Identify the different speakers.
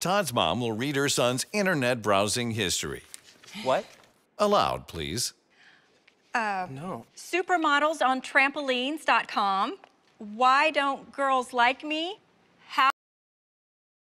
Speaker 1: Todd's mom will read her son's internet browsing history.
Speaker 2: What?
Speaker 1: Aloud, please.
Speaker 2: Uh, no.
Speaker 3: Supermodels on trampolines.com. Why don't girls like me?